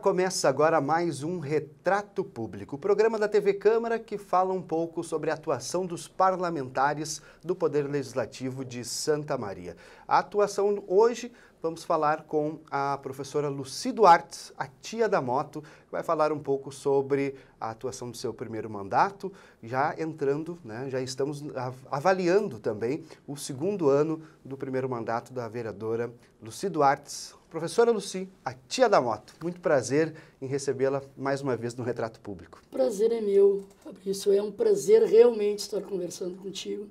Começa agora mais um Retrato Público, programa da TV Câmara que fala um pouco sobre a atuação dos parlamentares do Poder Legislativo de Santa Maria. A atuação hoje vamos falar com a professora Luci Duarte, a tia da moto, que vai falar um pouco sobre a atuação do seu primeiro mandato, já entrando, né, já estamos avaliando também o segundo ano do primeiro mandato da vereadora Luci Duarte. Professora Luci, a tia da moto, muito prazer em recebê-la mais uma vez no Retrato Público. Prazer é meu, Fabrício, é um prazer realmente estar conversando contigo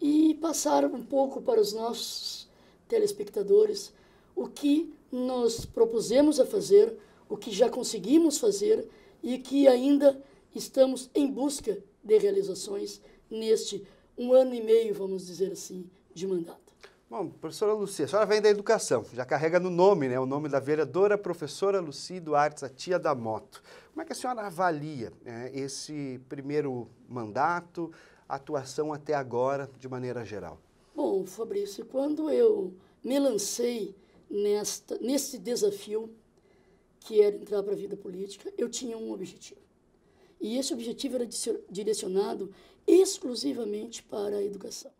e passar um pouco para os nossos telespectadores o que nós propusemos a fazer, o que já conseguimos fazer e que ainda estamos em busca de realizações neste um ano e meio, vamos dizer assim, de mandato. Bom, professora Lucia, a senhora vem da educação, já carrega no nome, né, o nome da vereadora professora Luci Duarte, a tia da moto. Como é que a senhora avalia né, esse primeiro mandato, atuação até agora, de maneira geral? Bom, Fabrício, quando eu me lancei nesta, nesse desafio que era entrar para a vida política, eu tinha um objetivo. E esse objetivo era direcionado exclusivamente para a educação.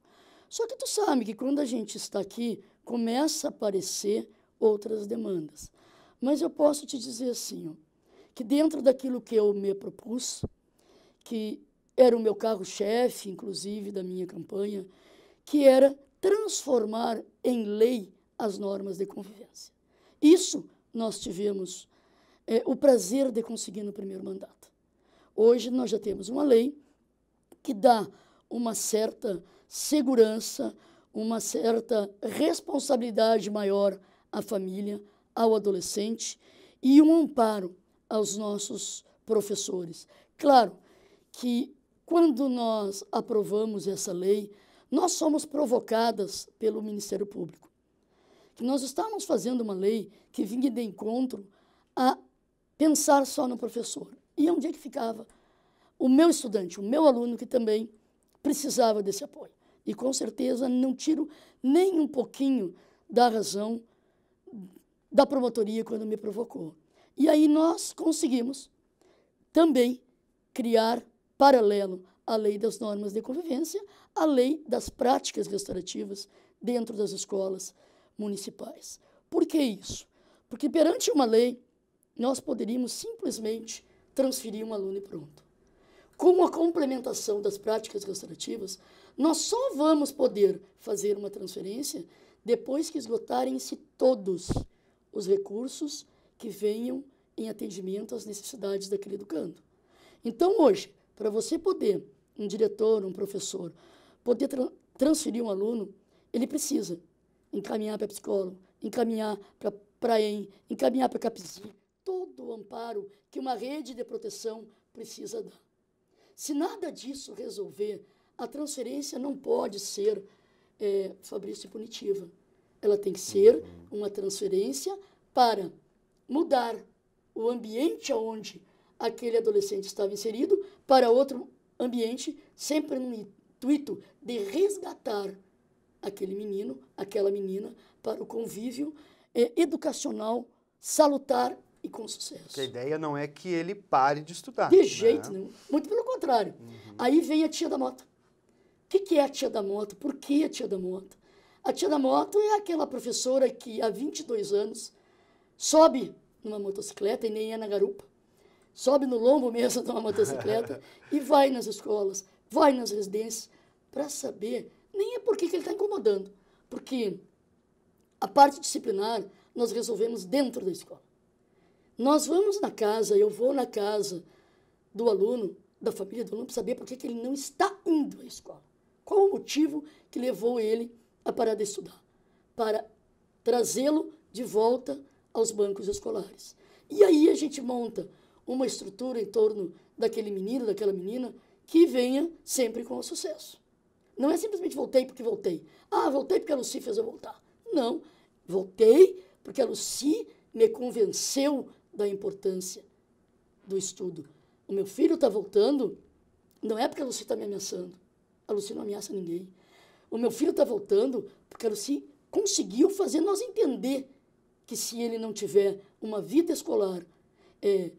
Só que tu sabe que quando a gente está aqui, começa a aparecer outras demandas. Mas eu posso te dizer assim, ó, que dentro daquilo que eu me propus, que era o meu carro-chefe, inclusive, da minha campanha, que era transformar em lei as normas de convivência. Isso nós tivemos é, o prazer de conseguir no primeiro mandato. Hoje nós já temos uma lei que dá uma certa segurança, uma certa responsabilidade maior à família, ao adolescente e um amparo aos nossos professores. Claro que quando nós aprovamos essa lei, nós somos provocadas pelo Ministério Público que nós estávamos fazendo uma lei que vinha de encontro a pensar só no professor. E onde é que ficava o meu estudante, o meu aluno que também precisava desse apoio. E com certeza não tiro nem um pouquinho da razão da promotoria quando me provocou. E aí nós conseguimos também criar paralelo à lei das normas de convivência, à lei das práticas restaurativas dentro das escolas, municipais. Por que isso? Porque perante uma lei, nós poderíamos simplesmente transferir um aluno e pronto. Com a complementação das práticas restaurativas, nós só vamos poder fazer uma transferência depois que esgotarem-se todos os recursos que venham em atendimento às necessidades daquele educando. Então, hoje, para você poder, um diretor, um professor, poder tra transferir um aluno, ele precisa encaminhar para psicólogo, encaminhar para praem, encaminhar para CAPSI, todo o amparo que uma rede de proteção precisa dar. Se nada disso resolver, a transferência não pode ser, é, Fabrício, punitiva. Ela tem que ser uma transferência para mudar o ambiente onde aquele adolescente estava inserido para outro ambiente, sempre no intuito de resgatar aquele menino, aquela menina, para o convívio é, educacional, salutar e com sucesso. Porque a ideia não é que ele pare de estudar. De né? jeito nenhum. Muito pelo contrário. Uhum. Aí vem a tia da moto. O que, que é a tia da moto? Por que a tia da moto? A tia da moto é aquela professora que há 22 anos sobe numa motocicleta e nem é na garupa. Sobe no lombo mesmo de uma motocicleta e vai nas escolas, vai nas residências para saber nem é porque que ele está incomodando, porque a parte disciplinar nós resolvemos dentro da escola. Nós vamos na casa, eu vou na casa do aluno, da família do aluno, para saber por que, ele não está indo à escola. Qual o motivo que levou ele a parar de estudar? Para trazê-lo de volta aos bancos escolares. E aí a gente monta uma estrutura em torno daquele menino, daquela menina, que venha sempre com o sucesso. Não é simplesmente voltei porque voltei. Ah, voltei porque a Lucy fez eu voltar. Não, voltei porque a Lucy me convenceu da importância do estudo. O meu filho está voltando, não é porque a Lucy está me ameaçando. A Lucy não ameaça ninguém. O meu filho está voltando porque a Lucy conseguiu fazer nós entender que se ele não tiver uma vida escolar é,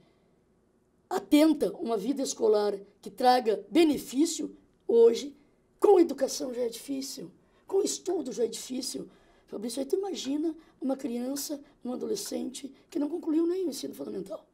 atenta uma vida escolar que traga benefício, hoje, com educação já é difícil, com estudo já é difícil. Fabrício, aí tu imagina uma criança, um adolescente que não concluiu nem o ensino fundamental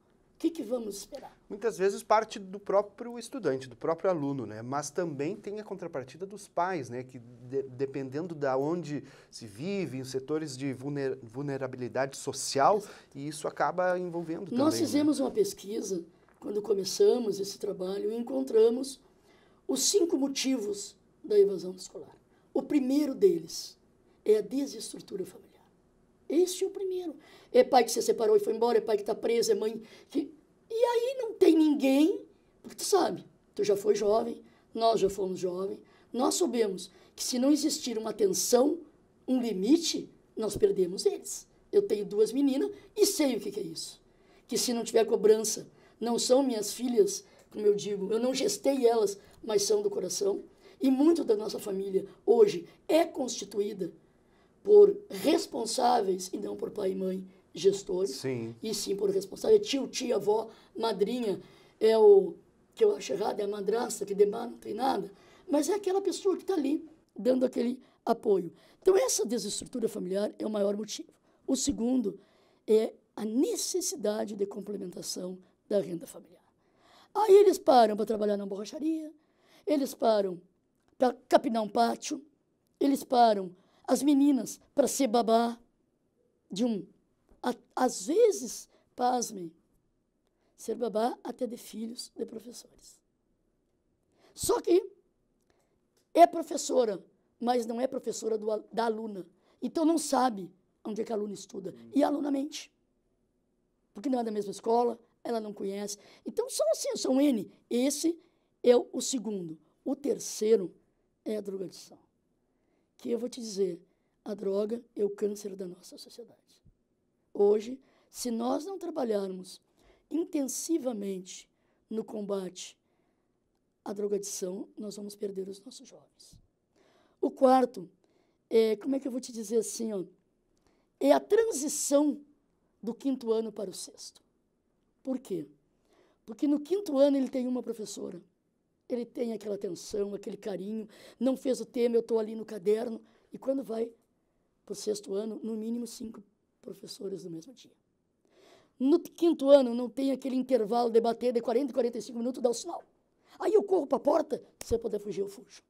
que, que vamos esperar? Muitas vezes parte do próprio estudante, do próprio aluno, né? Mas também tem a contrapartida dos pais, né? Que de, dependendo da onde se vive, em setores de vulner, vulnerabilidade social, Exato. e isso acaba envolvendo Nós também. Nós né? fizemos né? uma pesquisa quando começamos esse trabalho e encontramos os cinco motivos da evasão escolar. O primeiro deles é a desestrutura familiar. Este é o primeiro. É pai que se separou e foi embora, é pai que está preso, é mãe que... E aí não tem ninguém, porque tu sabe, tu já foi jovem, nós já fomos jovens, nós sabemos que se não existir uma atenção, um limite, nós perdemos eles. Eu tenho duas meninas e sei o que, que é isso. Que se não tiver cobrança, não são minhas filhas, como eu digo, eu não gestei elas, mas são do coração. E muito da nossa família hoje é constituída por responsáveis e não por pai e mãe gestores. Sim. E sim por responsável. Tio, tia, avó, madrinha, é o que eu acho errado, é a madrasta que demora, não tem nada. Mas é aquela pessoa que está ali dando aquele apoio. Então, essa desestrutura familiar é o maior motivo. O segundo é a necessidade de complementação da renda familiar. Aí eles param para trabalhar na borracharia, eles param para capinar um pátio, eles param as meninas para ser babá de um. A, às vezes, pasmem, ser babá até de filhos de professores. Só que é professora, mas não é professora do, da aluna. Então não sabe onde é que a aluna estuda. E a aluna mente. Porque não é da mesma escola, ela não conhece. Então são assim, são N. Esse é o segundo. O terceiro é a drogadição que eu vou te dizer, a droga é o câncer da nossa sociedade. Hoje, se nós não trabalharmos intensivamente no combate à drogadição, nós vamos perder os nossos jovens. O quarto, é, como é que eu vou te dizer assim, ó, é a transição do quinto ano para o sexto. Por quê? Porque no quinto ano ele tem uma professora, ele tem aquela atenção, aquele carinho, não fez o tema, eu estou ali no caderno. E quando vai para o sexto ano, no mínimo cinco professores no mesmo dia. No quinto ano, não tem aquele intervalo de bater de 40 45 minutos, dá o sinal. Aí eu corro para a porta, se eu puder fugir, eu fujo.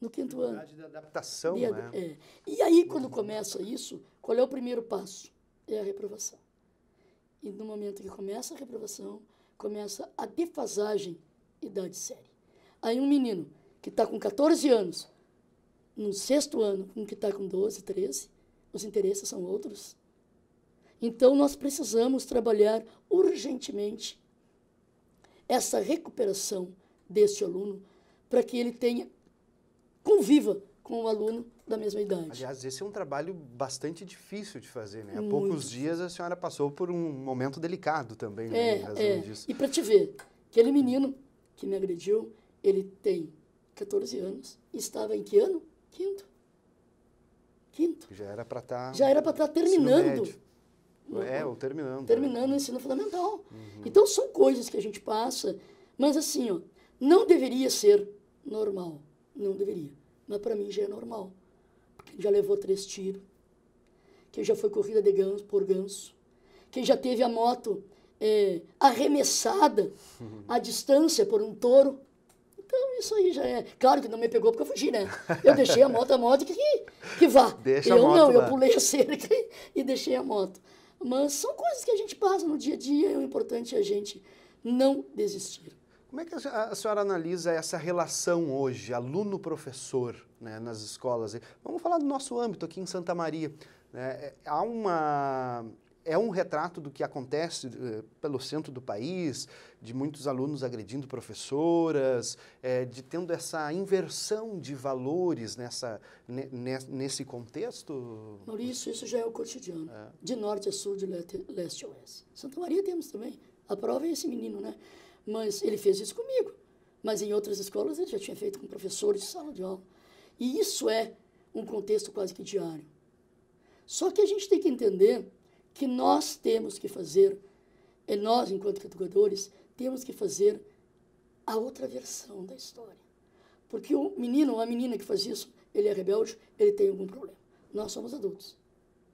No quinto ano. de adaptação, de, né? É. E aí, quando começa isso, qual é o primeiro passo? É a reprovação. E no momento que começa a reprovação, começa a defasagem idade séria. Aí um menino que está com 14 anos, no sexto ano, um que está com 12, 13, os interesses são outros. Então nós precisamos trabalhar urgentemente essa recuperação deste aluno para que ele tenha conviva com o aluno da mesma idade. Aliás, esse é um trabalho bastante difícil de fazer, né? Há Muito poucos dias a senhora passou por um momento delicado também, né? É, é. E para te ver, aquele menino que me agrediu, ele tem 14 anos e estava em que ano? Quinto. Quinto. Já era para estar. Tá Já era para estar tá terminando. É, ou terminando. Terminando né? o ensino fundamental. Uhum. Então são coisas que a gente passa, mas assim, ó, não deveria ser normal. Não deveria. Mas para mim já é normal. Porque já levou três tiros. Quem já foi corrida de ganso por ganso. Quem já teve a moto é, arremessada uhum. à distância por um touro. Então, isso aí já é. Claro que não me pegou porque eu fugi, né? Eu deixei a moto, a moto que, que vá. Deixa eu moto não, lá. eu pulei a cerca e deixei a moto. Mas são coisas que a gente passa no dia a dia e o importante é a gente não desistir. Como é que a senhora analisa essa relação hoje, aluno-professor, né, nas escolas? Vamos falar do nosso âmbito aqui em Santa Maria. Né? Há uma é um retrato do que acontece uh, pelo centro do país, de muitos alunos agredindo professoras, é, de tendo essa inversão de valores nessa, nesse contexto? Maurício, isso já é o cotidiano, é. de norte a sul, de leste a oeste. Santa Maria temos também. A prova é esse menino, né? Mas ele fez isso comigo. Mas em outras escolas ele já tinha feito com professores de sala de aula. E isso é um contexto quase que diário. Só que a gente tem que entender que nós temos que fazer é nós, enquanto educadores, temos que fazer a outra versão da história. Porque o menino ou a menina que faz isso, ele é rebelde, ele tem algum problema. Nós somos adultos.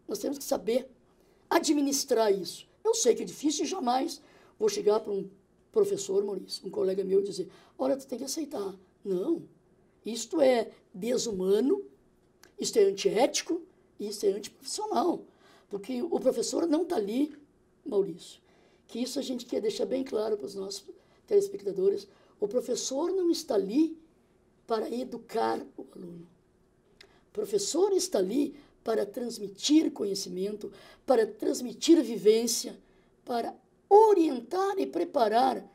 Nós temos que saber administrar isso. Eu sei que é difícil e jamais vou chegar para um professor, Maurício, um colega meu, e dizer: olha, tu tem que aceitar. Não. Isto é desumano, isto é antiético, isso é antiprofissional. Porque o professor não está ali, Maurício, que isso a gente quer deixar bem claro para os nossos telespectadores. O professor não está ali para educar o aluno. O professor está ali para transmitir conhecimento, para transmitir vivência, para orientar e preparar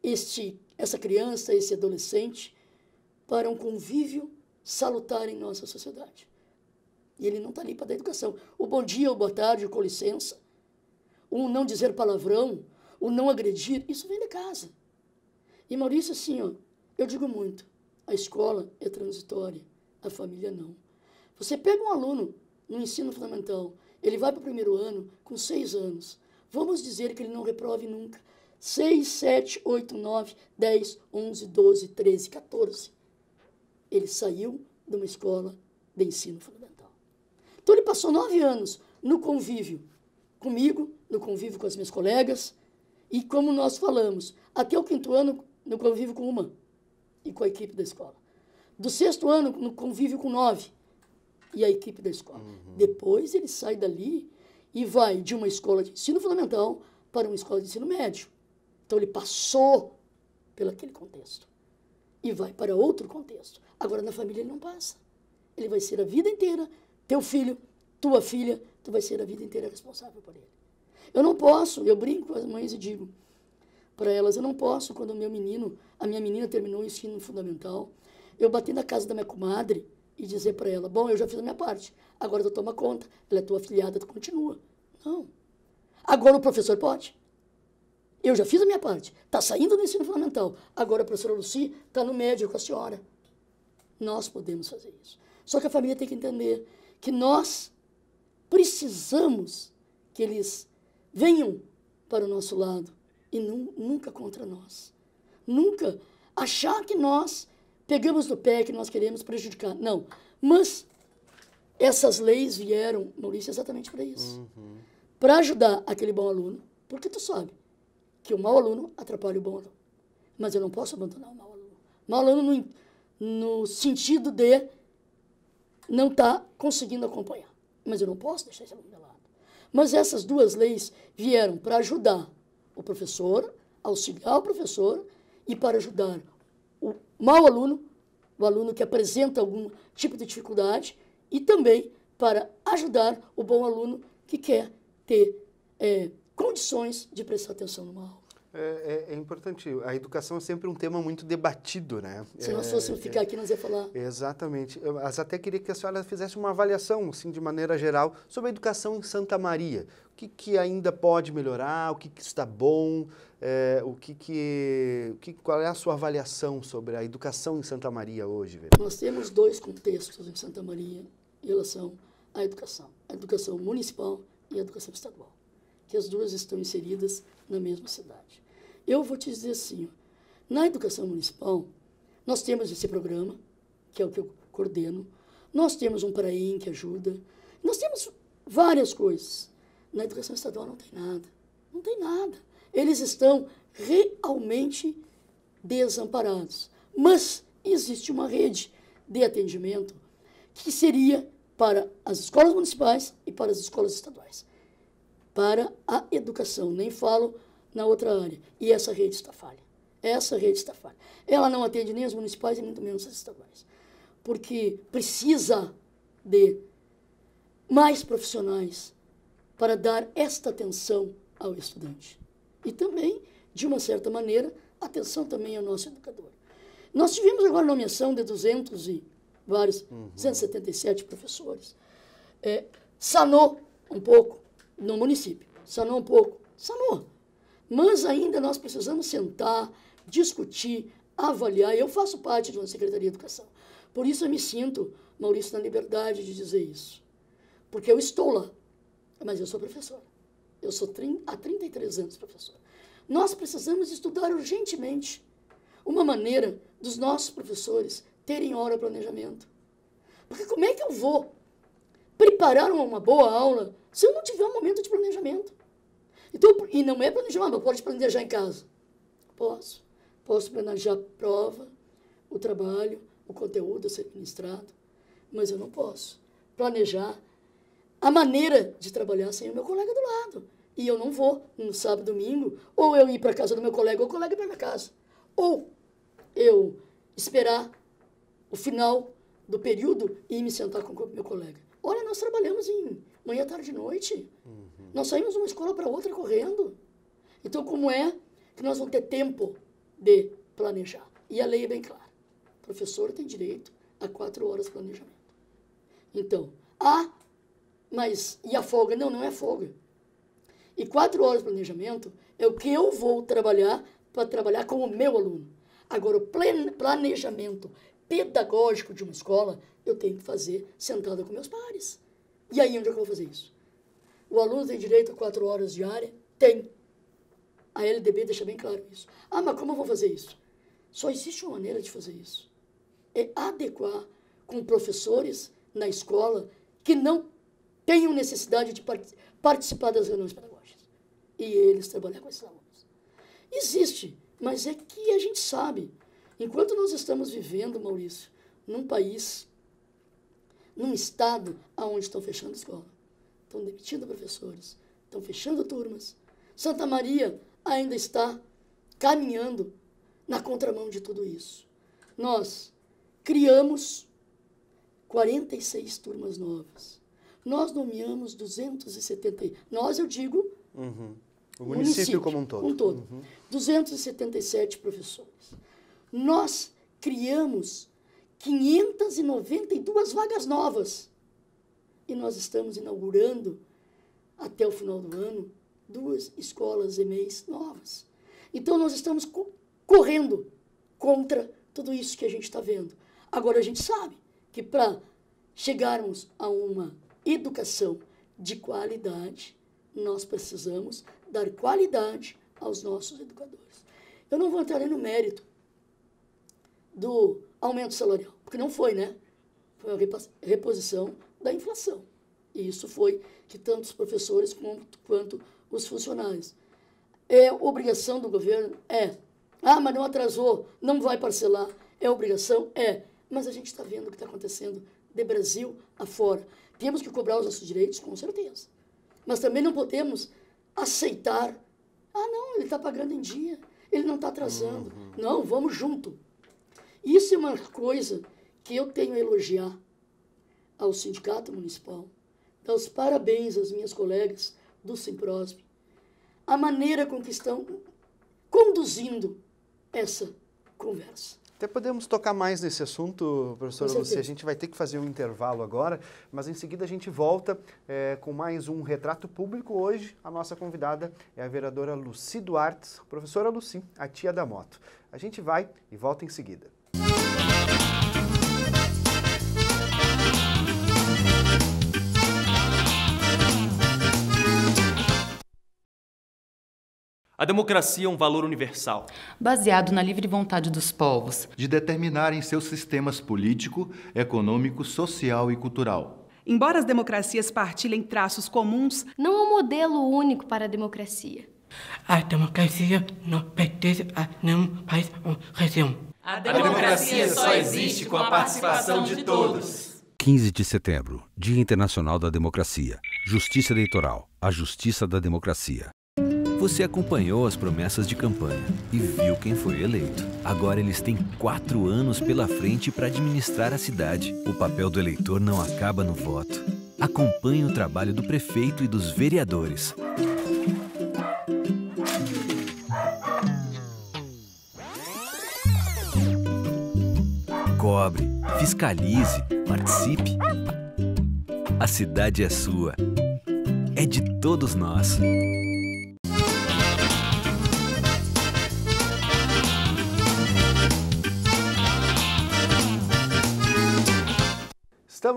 este, essa criança, esse adolescente, para um convívio salutar em nossa sociedade. E ele não está ali para dar educação. O bom dia, o boa tarde, com licença, o não dizer palavrão, o não agredir, isso vem de casa. E Maurício, assim, ó, eu digo muito, a escola é transitória, a família não. Você pega um aluno no ensino fundamental, ele vai para o primeiro ano com seis anos. Vamos dizer que ele não reprove nunca. 6, 7, 8, 9, 10, 11, 12, 13, 14. Ele saiu de uma escola de ensino fundamental. Então ele passou nove anos no convívio comigo, no convívio com as minhas colegas, e como nós falamos, até o quinto ano no convívio com uma e com a equipe da escola. Do sexto ano no convívio com nove e a equipe da escola. Uhum. Depois ele sai dali e vai de uma escola de ensino fundamental para uma escola de ensino médio. Então ele passou pelo aquele contexto e vai para outro contexto. Agora na família ele não passa. Ele vai ser a vida inteira teu filho, tua filha, tu vai ser a vida inteira responsável por ele. Eu não posso, eu brinco com as mães e digo para elas, eu não posso, quando o meu menino, a minha menina terminou o ensino fundamental, eu bati na casa da minha comadre e dizer para ela, bom, eu já fiz a minha parte, agora tu toma conta, ela é tua afiliada, tu continua. Não. Agora o professor pode. Eu já fiz a minha parte. Está saindo do ensino fundamental. Agora a professora Luci está no médio com a senhora. Nós podemos fazer isso. Só que a família tem que entender que nós precisamos que eles venham para o nosso lado e nu nunca contra nós. Nunca achar que nós pegamos no pé, que nós queremos prejudicar. Não. Mas essas leis vieram, Maurício, exatamente para isso. Uhum. Para ajudar aquele bom aluno, porque tu sabe que o mau aluno atrapalha o bom aluno. Mas eu não posso abandonar o mau aluno. Mau aluno no, no sentido de não estar tá conseguindo acompanhar mas eu não posso deixar esse aluno de lado. Mas essas duas leis vieram para ajudar o professor, auxiliar o professor e para ajudar o mau aluno, o aluno que apresenta algum tipo de dificuldade, e também para ajudar o bom aluno que quer ter é, condições de prestar atenção no mal. É, é, é, importante. A educação é sempre um tema muito debatido, né? Se nós fôssemos é, ficar aqui, nós ia falar. Exatamente. Eu até queria que a senhora fizesse uma avaliação, assim, de maneira geral, sobre a educação em Santa Maria. O que, que ainda pode melhorar, o que, que está bom, é, o que, que, que, qual é a sua avaliação sobre a educação em Santa Maria hoje? Vereador? Nós temos dois contextos em Santa Maria em relação à educação. A educação municipal e a educação estadual que as duas estão inseridas na mesma cidade. Eu vou te dizer assim, na educação municipal, nós temos esse programa, que é o que eu coordeno, nós temos um Paraim que ajuda, nós temos várias coisas. Na educação estadual não tem nada, não tem nada. Eles estão realmente desamparados. Mas existe uma rede de atendimento que seria para as escolas municipais e para as escolas estaduais para a educação, nem falo na outra área. E essa rede está falha. Essa rede está falha. Ela não atende nem as municipais e muito menos as estaduais. Porque precisa de mais profissionais para dar esta atenção ao estudante. E também, de uma certa maneira, atenção também ao nosso educador. Nós tivemos agora a nomeação de 200 e vários, uhum. 277 professores. É, sanou um pouco no município. Sanou um pouco? Sanou. Mas ainda nós precisamos sentar, discutir, avaliar. Eu faço parte de uma Secretaria de Educação. Por isso eu me sinto, Maurício, na liberdade de dizer isso. Porque eu estou lá, mas eu sou professora. Eu sou há 33 anos professor. Nós precisamos estudar urgentemente uma maneira dos nossos professores terem hora planejamento. Porque como é que eu vou preparar uma boa aula se eu não tiver um momento de planejamento? Então, e não é planejamento, posso planejar em casa. Posso. Posso planejar a prova, o trabalho, o conteúdo a ser ministrado, mas eu não posso planejar a maneira de trabalhar sem o meu colega do lado. E eu não vou no sábado, domingo, ou eu ir para casa do meu colega, ou o colega ir para casa. Ou eu esperar o final do período e me sentar com o meu colega. Olha, nós trabalhamos em manhã, tarde e noite. Uhum. Nós saímos de uma escola para outra correndo. Então, como é que nós vamos ter tempo de planejar? E a lei é bem clara. O professor tem direito a quatro horas de planejamento. Então, ah, mas e a folga? Não, não é folga. E quatro horas de planejamento é o que eu vou trabalhar para trabalhar com o meu aluno. Agora, o planejamento pedagógico de uma escola, eu tenho que fazer sentada com meus pares. E aí, onde é que eu vou fazer isso? O aluno tem direito a quatro horas diárias? Tem. A LDB deixa bem claro isso. Ah, mas como eu vou fazer isso? Só existe uma maneira de fazer isso. É adequar com professores na escola que não tenham necessidade de participar das reuniões pedagógicas. E eles trabalhar com esses alunos. Existe, mas é que a gente sabe Enquanto nós estamos vivendo, Maurício, num país, num estado onde estão fechando escola, estão demitindo professores, estão fechando turmas, Santa Maria ainda está caminhando na contramão de tudo isso. Nós criamos 46 turmas novas. Nós nomeamos 270. Nós, eu digo. Uhum. O município, município, como um todo. Um todo. Uhum. 277 professores nós criamos 592 vagas novas. E nós estamos inaugurando, até o final do ano, duas escolas EMEIs novas. Então, nós estamos co correndo contra tudo isso que a gente está vendo. Agora, a gente sabe que para chegarmos a uma educação de qualidade, nós precisamos dar qualidade aos nossos educadores. Eu não vou entrar no mérito do aumento salarial, porque não foi, né? Foi uma reposição da inflação. E isso foi que tanto os professores quanto, quanto os funcionários. É obrigação do governo? É. Ah, mas não atrasou, não vai parcelar. É obrigação? É. Mas a gente está vendo o que está acontecendo de Brasil afora. Temos que cobrar os nossos direitos, com certeza. Mas também não podemos aceitar. Ah, não, ele está pagando em dia, ele não está atrasando. Uhum. Não, vamos junto. Isso é uma coisa que eu tenho a elogiar ao Sindicato Municipal, dar os parabéns às minhas colegas do Simprosp, a maneira com que estão conduzindo essa conversa. Até podemos tocar mais nesse assunto, professora Lucia. A gente vai ter que fazer um intervalo agora, mas em seguida a gente volta é, com mais um retrato público. Hoje, a nossa convidada é a vereadora Luci Duarte, professora Luci, a tia da moto. A gente vai e volta em seguida. A democracia é um valor universal. Baseado na livre vontade dos povos. De determinarem seus sistemas político, econômico, social e cultural. Embora as democracias partilhem traços comuns, não há um modelo único para a democracia. A democracia não pertence a nenhum país ou região. A democracia só existe com a participação de todos. 15 de setembro, Dia Internacional da Democracia. Justiça Eleitoral. A justiça da democracia. Você acompanhou as promessas de campanha e viu quem foi eleito. Agora eles têm quatro anos pela frente para administrar a cidade. O papel do eleitor não acaba no voto. Acompanhe o trabalho do prefeito e dos vereadores. Cobre, fiscalize, participe. A cidade é sua. É de todos nós.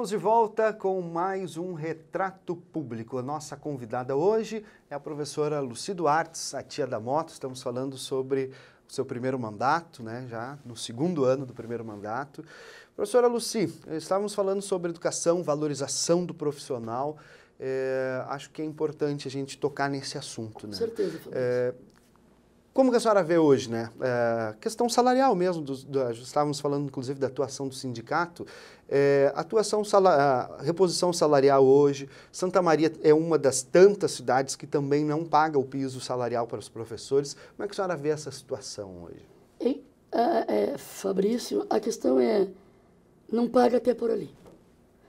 Estamos de volta com mais um Retrato Público. A nossa convidada hoje é a professora Luci Duartes, a tia da moto. Estamos falando sobre o seu primeiro mandato, né, já no segundo ano do primeiro mandato. Professora Luci, estávamos falando sobre educação, valorização do profissional. É, acho que é importante a gente tocar nesse assunto. Né? Com certeza, é, como que a senhora vê hoje, né? É, questão salarial mesmo, do, do, estávamos falando inclusive da atuação do sindicato, é, atuação reposição salarial hoje, Santa Maria é uma das tantas cidades que também não paga o piso salarial para os professores. Como é que a senhora vê essa situação hoje? Ei, é, Fabrício, a questão é, não paga até por ali.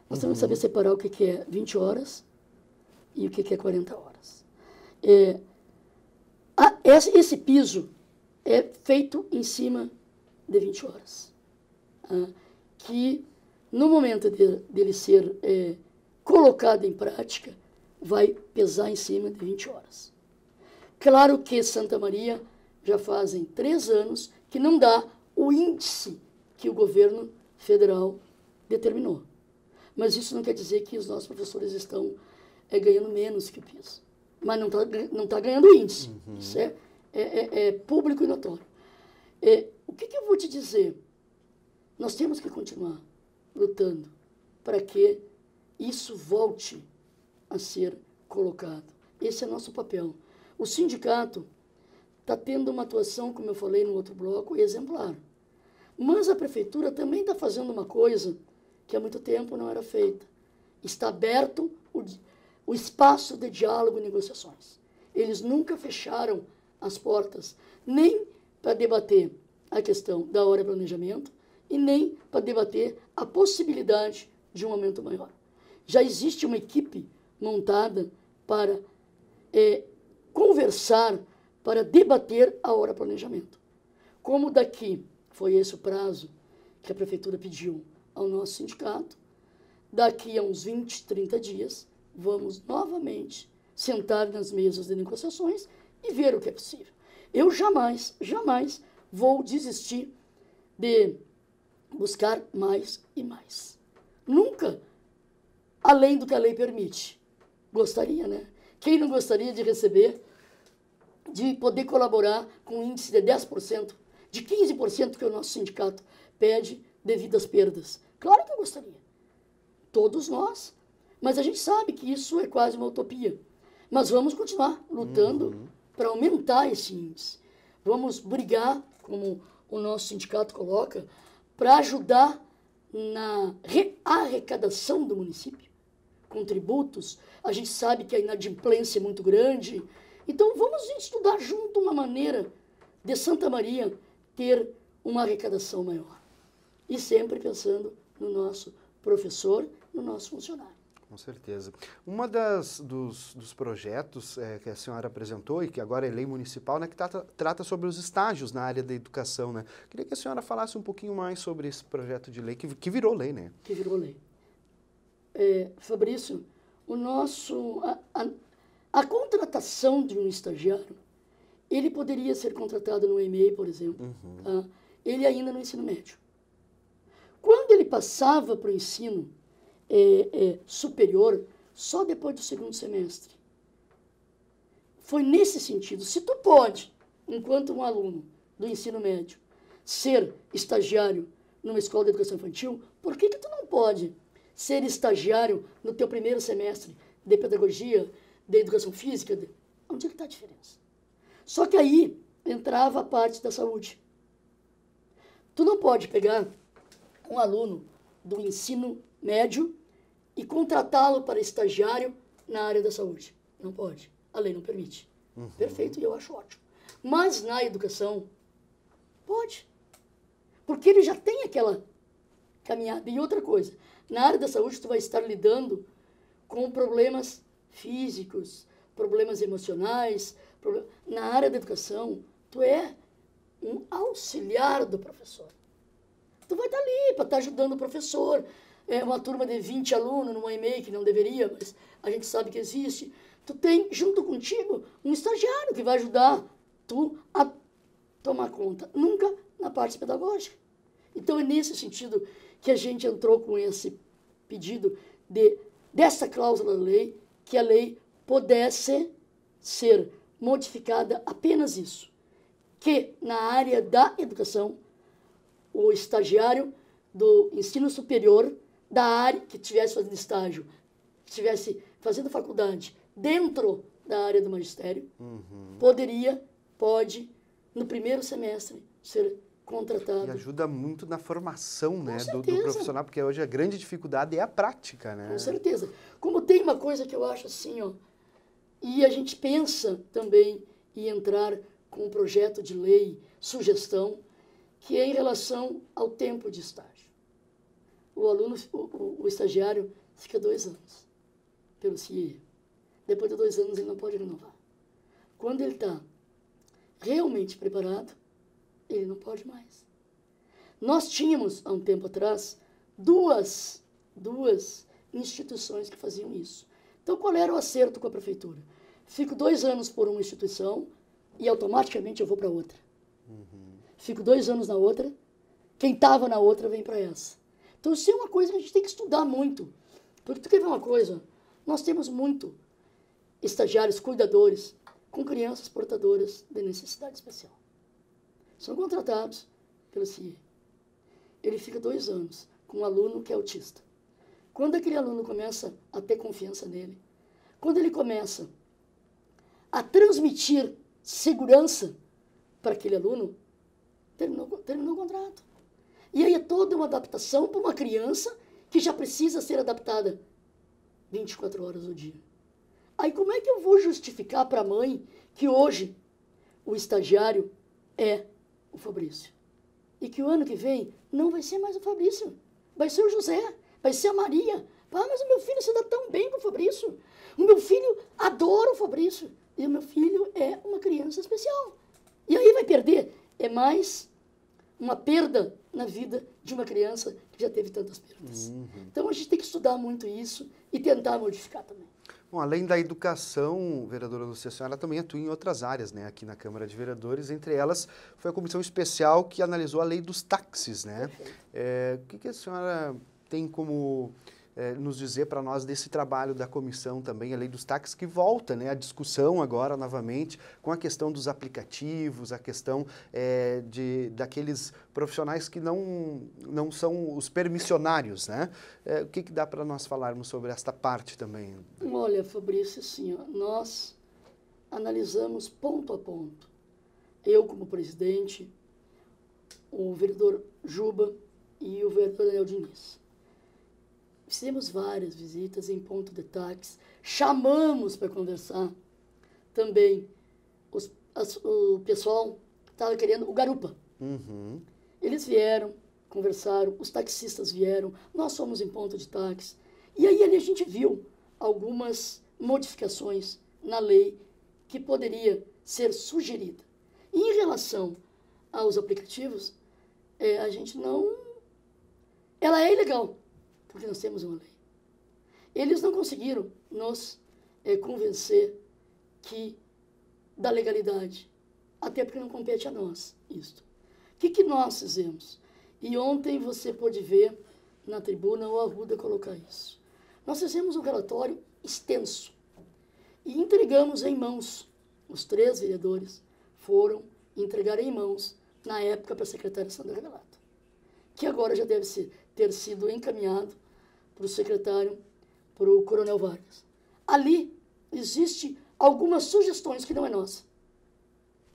Nós uhum. temos que saber separar o que, que é 20 horas e o que, que é 40 horas. É, ah, esse, esse, piso é feito em cima de 20 horas. Ah, que no momento de, dele ser é, colocado em prática, vai pesar em cima de 20 horas. Claro que Santa Maria já fazem três anos que não dá o índice que o governo federal determinou. Mas isso não quer dizer que os nossos professores estão é, ganhando menos que o piso mas não está não tá ganhando índice. Uhum. Isso é, é, é, é, público e notório. É, o que, que eu vou te dizer? Nós temos que continuar lutando para que isso volte a ser colocado. Esse é nosso papel. O sindicato está tendo uma atuação, como eu falei no outro bloco, exemplar. Mas a prefeitura também está fazendo uma coisa que há muito tempo não era feita. Está aberto o, o espaço de diálogo e negociações. Eles nunca fecharam as portas, nem para debater a questão da hora de planejamento e nem para debater a possibilidade de um aumento maior. Já existe uma equipe montada para é, conversar, para debater a hora planejamento. Como daqui foi esse o prazo que a prefeitura pediu ao nosso sindicato, daqui a uns 20, 30 dias, vamos novamente sentar nas mesas de negociações e ver o que é possível. Eu jamais, jamais vou desistir de buscar mais e mais. Nunca além do que a lei permite. Gostaria, né? Quem não gostaria de receber, de poder colaborar com um índice de 10%, de 15% que o nosso sindicato pede devido às perdas? Claro que eu gostaria. Todos nós. Mas a gente sabe que isso é quase uma utopia. Mas vamos continuar lutando uhum. para aumentar esse índice. Vamos brigar, como o nosso sindicato coloca, para ajudar na arrecadação do município, com tributos. A gente sabe que a inadimplência é muito grande. Então vamos estudar junto uma maneira de Santa Maria ter uma arrecadação maior. E sempre pensando no nosso professor, no nosso funcionário. Com certeza. Uma das dos, dos projetos é, que a senhora apresentou e que agora é lei municipal, né, que trata, trata sobre os estágios na área da educação, né? Queria que a senhora falasse um pouquinho mais sobre esse projeto de lei que, que virou lei, né? Que virou lei. É, Fabrício, o nosso a, a, a, contratação de um estagiário, ele poderia ser contratado no EMEI, por exemplo. Uhum. Tá? Ele ainda no ensino médio. Quando ele passava para o ensino é, é, superior só depois do segundo semestre. Foi nesse sentido. Se tu pode, enquanto um aluno do ensino médio, ser estagiário numa escola de educação infantil, por que, que tu não pode ser estagiário no teu primeiro semestre de pedagogia, de educação física? De... Onde é que está a diferença? Só que aí entrava a parte da saúde. Tu não pode pegar um aluno do ensino médio e contratá-lo para estagiário na área da saúde. Não pode. A lei não permite. Uhum. Perfeito, e eu acho ótimo. Mas na educação, pode. Porque ele já tem aquela caminhada. E outra coisa, na área da saúde, tu vai estar lidando com problemas físicos, problemas emocionais. Problem... Na área da educação, tu é um auxiliar do professor. Tu vai estar ali para estar ajudando o professor, é uma turma de 20 alunos numa e-mail que não deveria, mas a gente sabe que existe. Tu tem junto contigo um estagiário que vai ajudar tu a tomar conta, nunca na parte pedagógica. Então é nesse sentido que a gente entrou com esse pedido de, dessa cláusula da lei, que a lei pudesse ser modificada apenas isso, que na área da educação, o estagiário do ensino superior da área que estivesse fazendo estágio, estivesse fazendo faculdade dentro da área do magistério, uhum. poderia, pode, no primeiro semestre, ser contratado. E ajuda muito na formação né, do, do, profissional, porque hoje a grande dificuldade é a prática, né? Com certeza. Como tem uma coisa que eu acho assim, ó, e a gente pensa também em entrar com um projeto de lei, sugestão, que é em relação ao tempo de estágio. O aluno, o, o, estagiário, fica dois anos pelo CIE. Depois de dois anos ele não pode renovar. Quando ele está realmente preparado, ele não pode mais. Nós tínhamos, há um tempo atrás, duas, duas instituições que faziam isso. Então, qual era o acerto com a prefeitura? Fico dois anos por uma instituição e automaticamente eu vou para outra. Uhum. Fico dois anos na outra, quem estava na outra vem para essa. Então, isso é uma coisa que a gente tem que estudar muito. Porque tu quer ver uma coisa? Nós temos muito estagiários, cuidadores, com crianças portadoras de necessidade especial. São contratados pelo CIE. Ele fica dois anos com um aluno que é autista. Quando aquele aluno começa a ter confiança nele, quando ele começa a transmitir segurança para aquele aluno, terminou, terminou o contrato. E aí é toda uma adaptação para uma criança que já precisa ser adaptada 24 horas ao dia. Aí como é que eu vou justificar para a mãe que hoje o estagiário é o Fabrício? E que o ano que vem não vai ser mais o Fabrício, vai ser o José, vai ser a Maria. Ah, mas o meu filho se dá tão bem com o Fabrício. O meu filho adora o Fabrício. E o meu filho é uma criança especial. E aí vai perder. É mais uma perda na vida de uma criança que já teve tantas perdas. Uhum. Então a gente tem que estudar muito isso e tentar modificar também. Bom, além da educação, vereadora Lúcia, a senhora também atua em outras áreas, né, aqui na Câmara de Vereadores. Entre elas, foi a comissão especial que analisou a lei dos táxis, né? É, o que, que a senhora tem como é, nos dizer para nós desse trabalho da comissão também, a lei dos táxis, que volta né, a discussão agora novamente com a questão dos aplicativos, a questão é, de, daqueles profissionais que não, não são os permissionários. Né? É, o que, que dá para nós falarmos sobre esta parte também? Olha, Fabrício, ó, nós analisamos ponto a ponto. Eu, como presidente, o vereador Juba e o vereador Daniel Diniz Fizemos várias visitas em ponto de táxi, chamamos para conversar também os, as, o pessoal estava querendo o garupa. Uhum. Eles vieram, conversaram, os taxistas vieram, nós fomos em ponto de táxi. E aí ali a gente viu algumas modificações na lei que poderia ser sugerida. E em relação aos aplicativos, é, a gente não. Ela é ilegal porque nós temos uma lei. Eles não conseguiram nos é, convencer que da legalidade, até porque não compete a nós isto. O que, que nós fizemos? E ontem você pôde ver na tribuna o Arruda colocar isso. Nós fizemos um relatório extenso e entregamos em mãos. Os três vereadores foram entregar em mãos, na época, para a secretária Sandra Revelato, que agora já deve ser, ter sido encaminhado para o secretário, para o coronel Vargas. Ali existe algumas sugestões que não é nossa,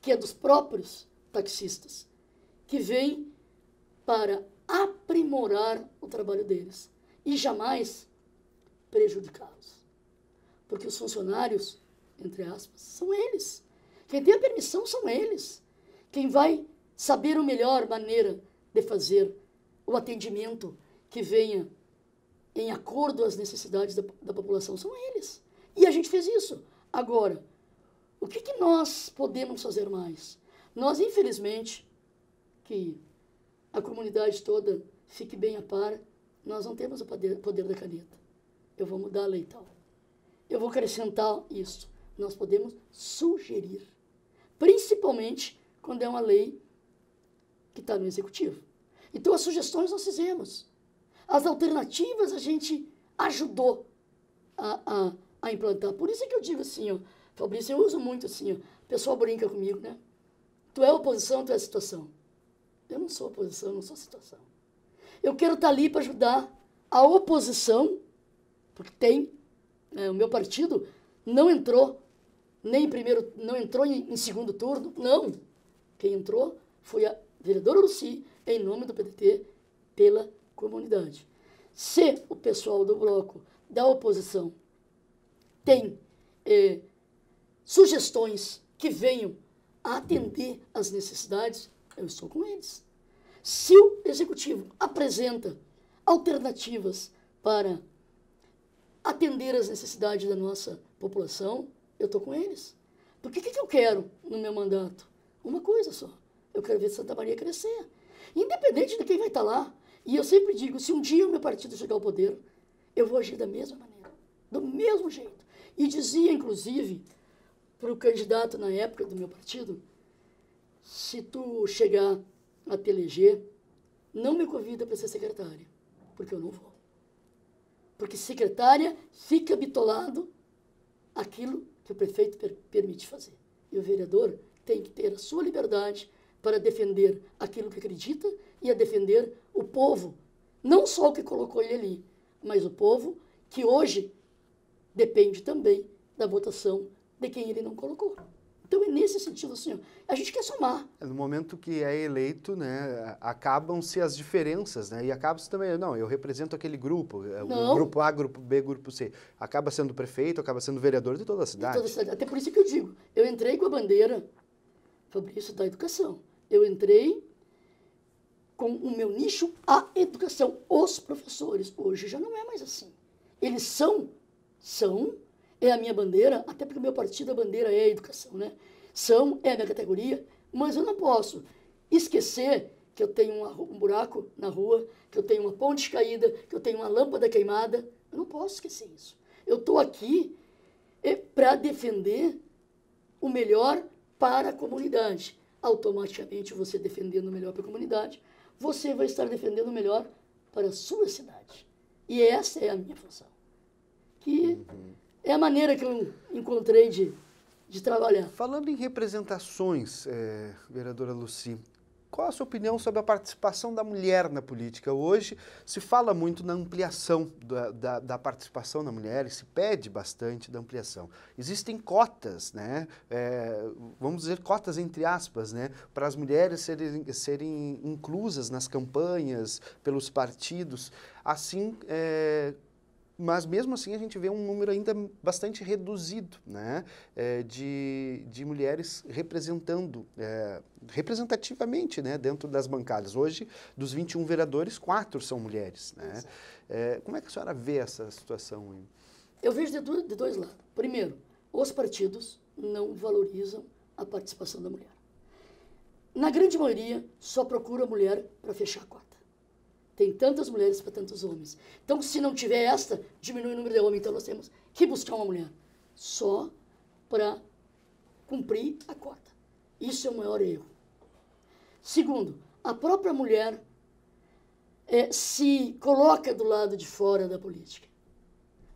que é dos próprios taxistas, que vêm para aprimorar o trabalho deles e jamais prejudicá-los. Porque os funcionários, entre aspas, são eles. Quem tem a permissão são eles. Quem vai saber a melhor maneira de fazer o atendimento que venha em acordo às necessidades da, da população são eles. E a gente fez isso. Agora, o que, que nós podemos fazer mais? Nós, infelizmente, que a comunidade toda fique bem a par, nós não temos o poder, poder da caneta. Eu vou mudar a lei tal. Eu vou acrescentar isso. Nós podemos sugerir. Principalmente quando é uma lei que está no executivo. Então, as sugestões nós fizemos. As alternativas a gente ajudou a, a, a implantar. Por isso que eu digo assim, ó, Fabrício, eu uso muito assim, ó, o pessoal brinca comigo, né? Tu é oposição, tu é situação. Eu não sou oposição, não sou situação. Eu quero estar ali para ajudar a oposição, porque tem, né, o meu partido não entrou nem em primeiro, não entrou em, em segundo turno, não. Quem entrou foi a vereadora Luci, em nome do PDT, pela comunidade. Se o pessoal do bloco da oposição tem eh, sugestões que venham a atender às necessidades, eu estou com eles. Se o executivo apresenta alternativas para atender às necessidades da nossa população, eu estou com eles. Porque o que, que eu quero no meu mandato? Uma coisa só. Eu quero ver Santa Maria crescer. Independente de quem vai estar lá. E eu sempre digo, se um dia o meu partido chegar ao poder, eu vou agir da mesma maneira. Do mesmo jeito. E dizia, inclusive, para o candidato na época do meu partido, se tu chegar a te eleger, não me convida para ser secretária, porque eu não vou. Porque secretária fica bitolado aquilo que o prefeito per permite fazer. E o vereador tem que ter a sua liberdade para defender aquilo que acredita e a defender o povo. Não só o que colocou ele ali, mas o povo que hoje depende também da votação de quem ele não colocou. Então é nesse sentido assim, a gente quer somar. É, no momento que é eleito, né, acabam-se as diferenças, né, e acaba-se também, não, eu represento aquele grupo, é, não. o grupo A, grupo B, grupo C. Acaba sendo prefeito, acaba sendo vereador de toda a cidade. De toda a cidade. Até por isso que eu digo, eu entrei com a bandeira, Fabrício, da educação. Eu entrei com o meu nicho, a educação, os professores. Hoje já não é mais assim. Eles são, são é a minha bandeira, até porque o meu partido, a bandeira é a educação, né? São é a minha categoria, mas eu não posso esquecer que eu tenho um buraco na rua, que eu tenho uma ponte caída, que eu tenho uma lâmpada queimada. Eu não posso esquecer isso. Eu estou aqui é, para defender o melhor para a comunidade. Automaticamente, você defendendo o melhor para a comunidade, você vai estar defendendo o melhor para a sua cidade. E essa é a minha função. Que uhum. É a maneira que eu encontrei de, de trabalhar. Falando em representações, é, vereadora Luci, qual a sua opinião sobre a participação da mulher na política? Hoje se fala muito na ampliação da, da, da participação da mulher e se pede bastante da ampliação. Existem cotas, né? É, vamos dizer cotas entre aspas, né? Para as mulheres serem, serem inclusas nas campanhas, pelos partidos. Assim, é, mas mesmo assim a gente vê um número ainda bastante reduzido né, é, de, de mulheres representando, é, representativamente né, dentro das bancadas. Hoje, dos 21 vereadores, quatro são mulheres. Né? É, como é que a senhora vê essa situação? Aí? Eu vejo de, do, de dois lados. Primeiro, os partidos não valorizam a participação da mulher. Na grande maioria, só procura mulher para fechar a cota. Tem tantas mulheres para tantos homens. Então, se não tiver esta, diminui o número de homens. Então, nós temos que buscar uma mulher só para cumprir a cota. Isso é o maior erro. Segundo, a própria mulher é, se coloca do lado de fora da política.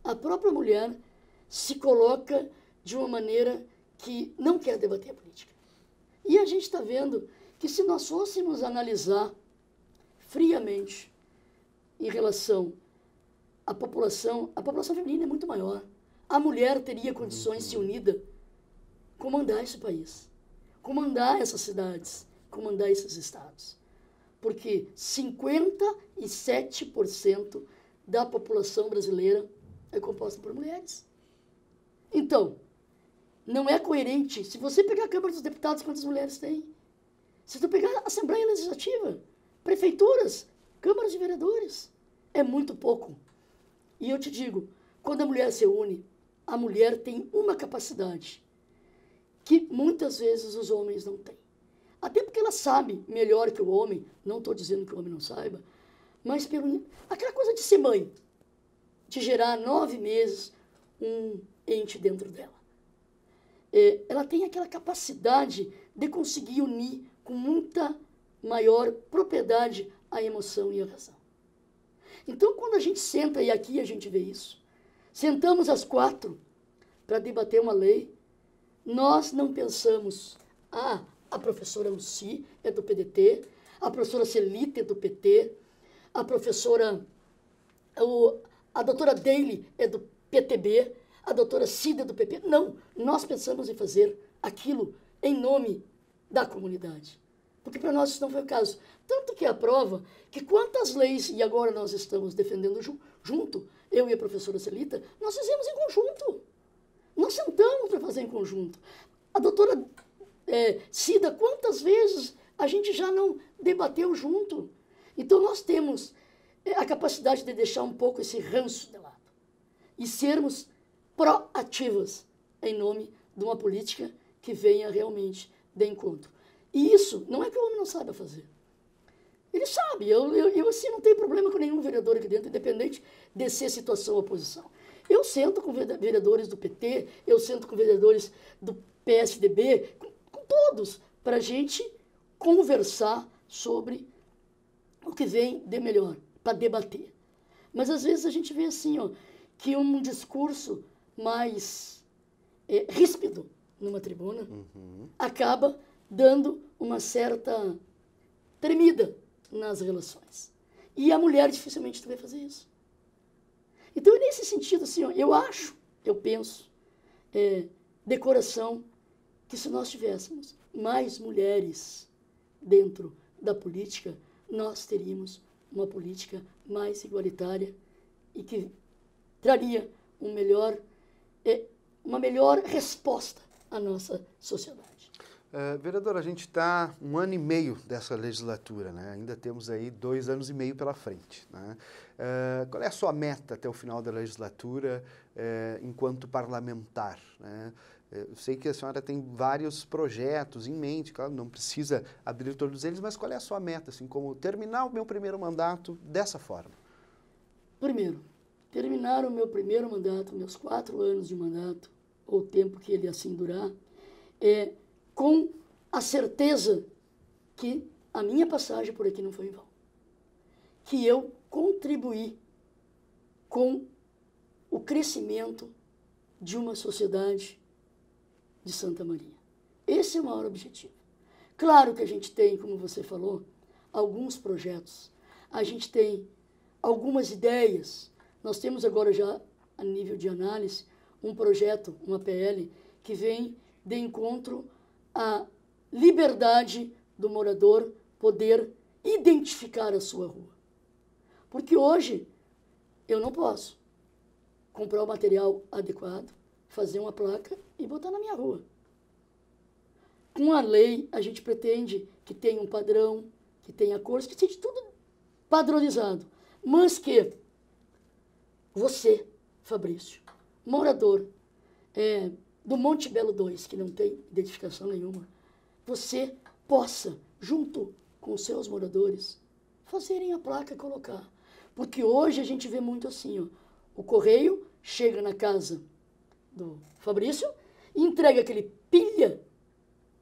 A própria mulher se coloca de uma maneira que não quer debater a política. E a gente está vendo que se nós fôssemos analisar friamente em relação à população, a população feminina é muito maior. A mulher teria condições se unida comandar esse país, comandar essas cidades, comandar esses estados. Porque 57% da população brasileira é composta por mulheres. Então, não é coerente. Se você pegar a Câmara dos Deputados, quantas mulheres tem? Se você pegar a Assembleia Legislativa, prefeituras, câmaras de vereadores. É muito pouco. E eu te digo, quando a mulher se une, a mulher tem uma capacidade que muitas vezes os homens não têm. Até porque ela sabe melhor que o homem, não estou dizendo que o homem não saiba, mas pelo, aquela coisa de ser mãe, de gerar nove meses um ente dentro dela. É, ela tem aquela capacidade de conseguir unir com muita maior propriedade a emoção e a razão. Então, quando a gente senta, e aqui a gente vê isso, sentamos às quatro para debater uma lei, nós não pensamos, ah, a professora Luci é do PDT, a professora Celita é do PT, a professora, o, a doutora Daly é do PTB, a doutora Cida é do PP. Não, nós pensamos em fazer aquilo em nome da comunidade. Porque para nós isso não foi o caso. Tanto que a prova que quantas leis, e agora nós estamos defendendo junto, eu e a professora Celita, nós fizemos em conjunto. Nós sentamos para fazer em conjunto. A doutora é, Cida, quantas vezes a gente já não debateu junto? Então nós temos é, a capacidade de deixar um pouco esse ranço de lado e sermos proativos em nome de uma política que venha realmente de encontro. E isso não é que o homem não saiba fazer. Ele sabe, eu, eu, eu assim não tenho problema com nenhum vereador aqui dentro, independente de ser situação ou oposição. Eu sento com vereadores do PT, eu sento com vereadores do PSDB, com, com todos, para a gente conversar sobre o que vem de melhor, para debater. Mas às vezes a gente vê assim, ó, que um discurso mais é, ríspido numa tribuna uhum. acaba dando uma certa tremida nas relações. E a mulher dificilmente vai fazer isso. Então, nesse sentido, assim, eu acho, eu penso, é, de coração, que se nós tivéssemos mais mulheres dentro da política, nós teríamos uma política mais igualitária e que traria um melhor, é, uma melhor resposta à nossa sociedade. Uh, vereador, a gente está um ano e meio dessa legislatura, né? ainda temos aí dois anos e meio pela frente. Né? Uh, qual é a sua meta até o final da legislatura uh, enquanto parlamentar? Né? Eu sei que a senhora tem vários projetos em mente, claro, não precisa abrir todos eles, mas qual é a sua meta, assim, como terminar o meu primeiro mandato dessa forma? Primeiro, terminar o meu primeiro mandato, meus quatro anos de mandato, ou o tempo que ele assim durar, é com a certeza que a minha passagem por aqui não foi em vão. Que eu contribuí com o crescimento de uma sociedade de Santa Maria. Esse é o maior objetivo. Claro que a gente tem, como você falou, alguns projetos, a gente tem algumas ideias. Nós temos agora já, a nível de análise, um projeto, uma PL, que vem de encontro a liberdade do morador poder identificar a sua rua. Porque hoje eu não posso comprar o material adequado, fazer uma placa e botar na minha rua. Com a lei, a gente pretende que tenha um padrão, que tenha cores, que seja tudo padronizado. Mas que você, Fabrício, morador, é, do Monte Belo 2, que não tem identificação nenhuma, você possa, junto com os seus moradores, fazerem a placa e colocar. Porque hoje a gente vê muito assim, ó, o correio chega na casa do Fabrício, entrega aquele pilha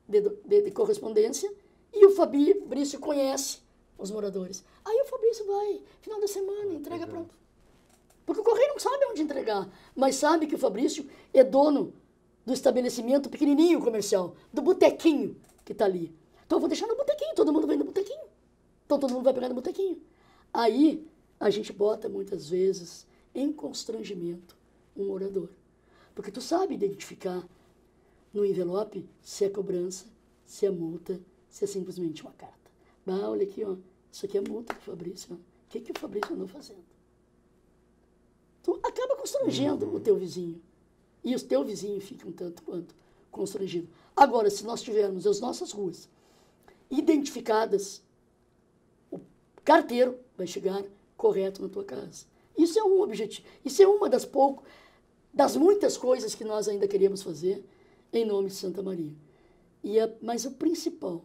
de, de, de correspondência e o Fabrício conhece os moradores. Aí o Fabrício vai, final da semana, entrega pronto. Porque o correio não sabe onde entregar, mas sabe que o Fabrício é dono do estabelecimento pequenininho comercial, do botequinho que está ali. Então eu vou deixar no botequinho, todo mundo vem no botequinho. Então todo mundo vai pegar no botequinho. Aí a gente bota muitas vezes em constrangimento um morador. Porque tu sabe identificar no envelope se é cobrança, se é multa, se é simplesmente uma carta. Bah, olha aqui, ó. Isso aqui é multa do Fabrício. O que, que o Fabrício andou fazendo? Tu acaba constrangendo uhum. o teu vizinho e o teu vizinho fica um tanto quanto constrangido. Agora, se nós tivermos as nossas ruas identificadas, o carteiro vai chegar correto na tua casa. Isso é um objetivo. Isso é uma das poucas, das muitas coisas que nós ainda queremos fazer em nome de Santa Maria. E a, mas o principal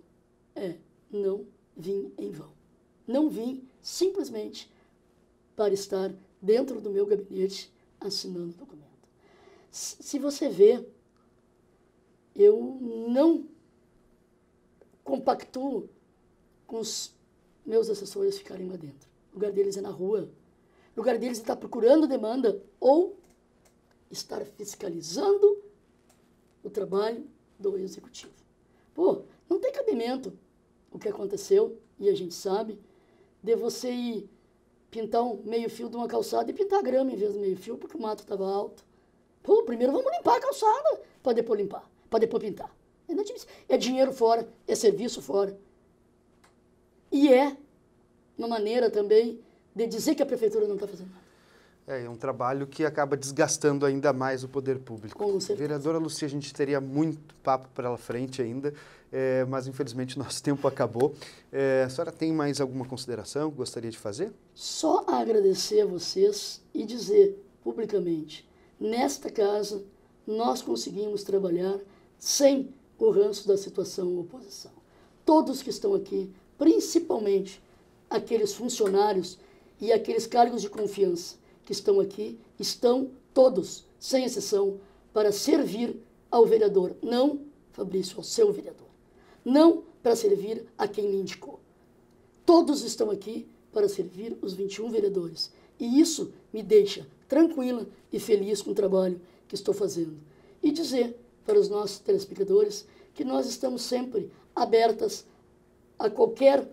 é não vim em vão. Não vim simplesmente para estar dentro do meu gabinete assinando documento se você vê, eu não compactuo com os meus assessores ficarem lá dentro. O lugar deles é na rua. O lugar deles é procurando demanda ou estar fiscalizando o trabalho do executivo. Pô, não tem cabimento o que aconteceu, e a gente sabe, de você ir pintar um meio-fio de uma calçada e pintar grama em vez do meio-fio porque o mato estava alto. Pô, primeiro vamos limpar a calçada para depois limpar, para depois pintar. É dinheiro fora, é serviço fora. E é uma maneira também de dizer que a prefeitura não está fazendo nada. É, é um trabalho que acaba desgastando ainda mais o poder público. Com certeza. Vereadora Lucia, a gente teria muito papo pela frente ainda, é, mas infelizmente nosso tempo acabou. É, a senhora tem mais alguma consideração que gostaria de fazer? Só agradecer a vocês e dizer publicamente, nesta casa nós conseguimos trabalhar sem o ranço da situação oposição. Todos que estão aqui, principalmente aqueles funcionários e aqueles cargos de confiança que estão aqui, estão todos, sem exceção, para servir ao vereador, não, Fabrício, ao seu vereador. Não para servir a quem lhe indicou. Todos estão aqui para servir os 21 vereadores. E isso me deixa tranquila e feliz com o trabalho que estou fazendo. E dizer para os nossos telespectadores que nós estamos sempre abertas a qualquer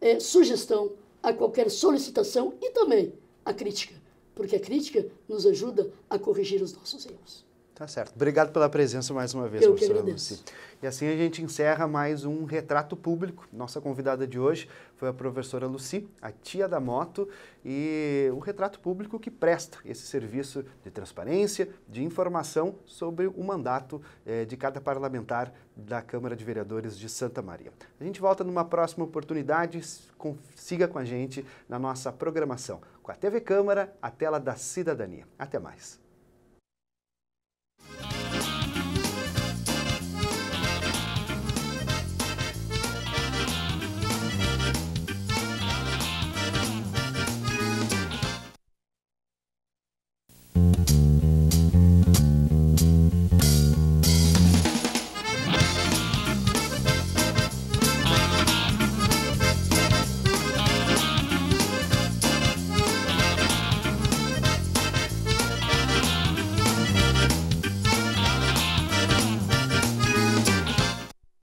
é, sugestão, a qualquer solicitação e também a crítica, porque a crítica nos ajuda a corrigir os nossos erros. Tá certo. Obrigado pela presença mais uma vez, Eu professora Lucy. E assim a gente encerra mais um Retrato Público. Nossa convidada de hoje foi a professora Lucy, a tia da moto, e o Retrato Público que presta esse serviço de transparência, de informação sobre o mandato eh, de cada parlamentar da Câmara de Vereadores de Santa Maria. A gente volta numa próxima oportunidade. Com, siga com a gente na nossa programação. Com a TV Câmara, a tela da cidadania. Até mais.